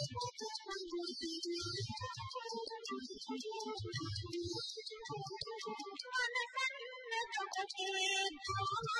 Thank you.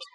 I'm